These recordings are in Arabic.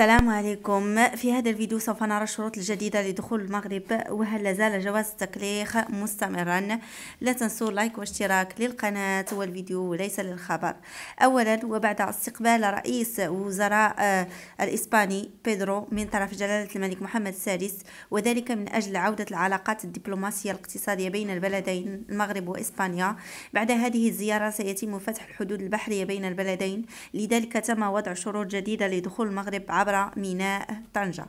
السلام عليكم. في هذا الفيديو سوف نرى الشروط الجديدة لدخول المغرب وهل لازال جواز التكليخ مستمرا؟ لا تنسوا لايك واشتراك للقناة والفيديو وليس للخبر. أولا وبعد استقبال رئيس وزراء آه، الإسباني بيدرو من طرف جلالة الملك محمد السادس وذلك من أجل عودة العلاقات الدبلوماسية الاقتصادية بين البلدين المغرب وإسبانيا. بعد هذه الزيارة سيتم فتح الحدود البحرية بين البلدين. لذلك تم وضع شروط جديدة لدخول المغرب عبر ميناء طنجة.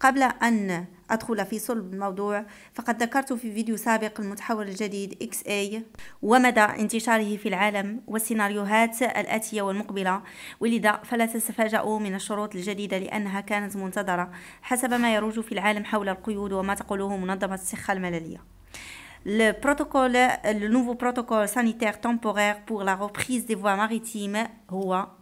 قبل أن أدخل في صلب الموضوع فقد ذكرت في فيديو سابق المتحول الجديد XA ومدى انتشاره في العالم والسيناريوهات الآتية والمقبلة. ولذا فلا تتفاجؤوا من الشروط الجديدة لأنها كانت منتظرة حسب ما يروج في العالم حول القيود وما تقوله منظمة الصحة المللية. le protocole, le nouveau protocole sanitaire temporaire pour la reprise des voies maritimes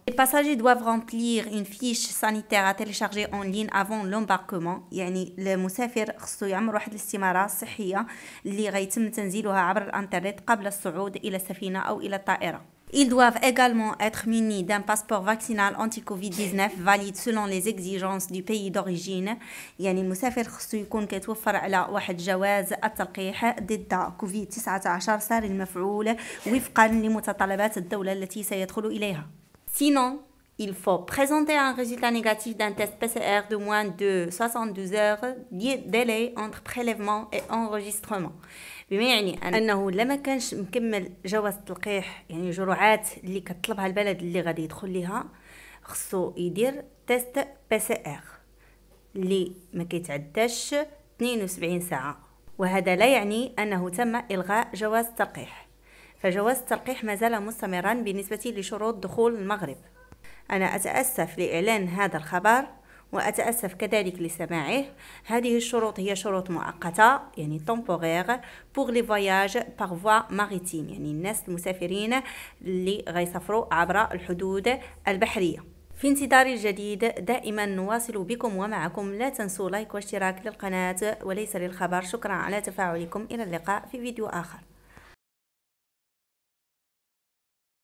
les passagers doivent remplir une fiche sanitaire à télécharger en ligne avant l'embarquement يعني المسافر خصو يعمل واحد الاستمارة الصحية اللي غيتم تنزيلها عبر الانترنت قبل الصعود الى السفينة او الى الطائرة Ils doivent également être munis d'un passeport vaccinal anti-Covid-19 valide selon les exigences du pays d'origine يعني المسافر خصو يكون كيتوفر على واحد جواز التلقيح ضد كوفيد 19 صار المفعول وفقا لمتطلبات الدولة التي سيدخل إليها Sinon, il faut présenter un résultat négatif d'un test PCR de moins de 72 heures délai entre prélèvement et enregistrement. بما يعني أنه لما كانش مكمل جواز التلقيح يعني جرعات اللي كطلبها البلد اللي غادي يدخل ليها خصو يدير test PCR اللي ما كيتعداش 72 ساعة. وهذا لا يعني أنه تم إلغاء جواز التلقيح فجواز التلقيح ما زال مستمرا بالنسبة لشروط دخول المغرب. أنا أتأسف لإعلان هذا الخبر وأتأسف كذلك لسماعه. هذه الشروط هي شروط مؤقتة يعني temporaire pour les voyages par voie maritime يعني الناس المسافرين اللي غيسافروا عبر الحدود البحرية. في انتظار الجديد دائما نواصل بكم ومعكم. لا تنسوا لايك واشتراك للقناة وليس للخبر. شكرا على تفاعلكم. إلى اللقاء في فيديو آخر.